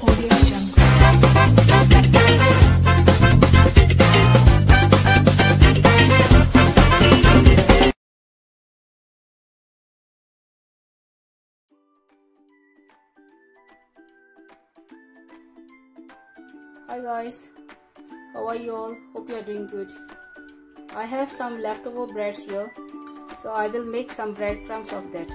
Hi guys, how are you all? Hope you are doing good. I have some leftover breads here, so I will make some breadcrumbs of that.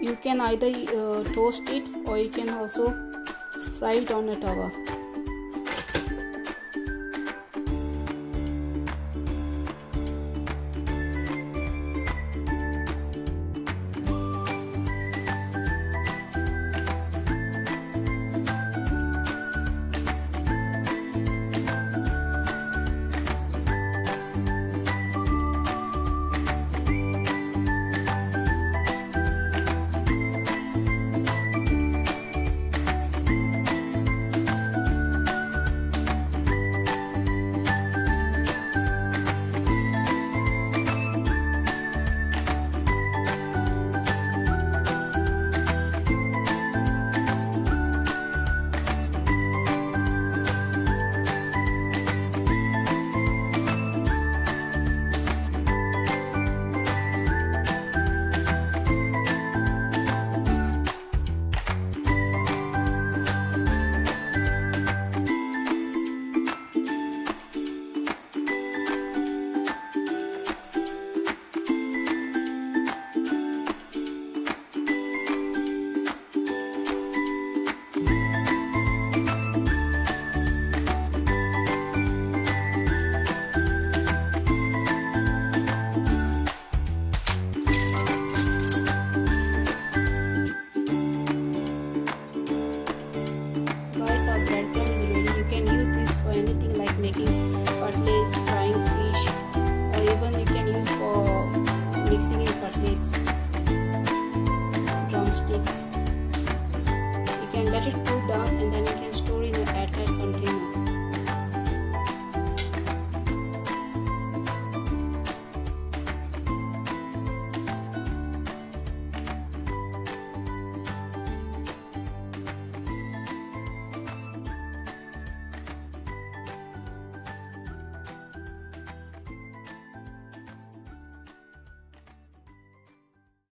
You can either uh, toast it or you can also fry it on a tawa. anything like making cutlets, frying fish or even you can use for mixing in cutlets, drumsticks. You can let it cool down and then you can store in an airtight container.